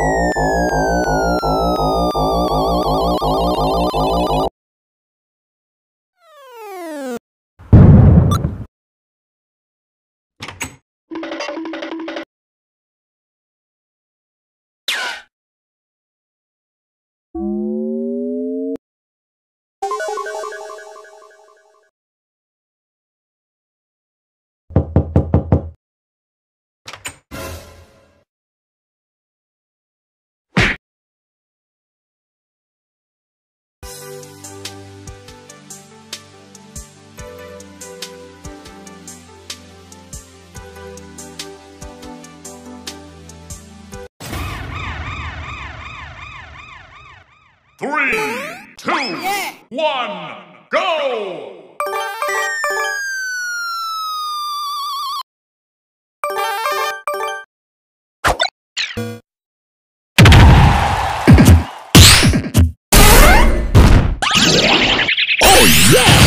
Música Three, two, one, go! Oh yeah!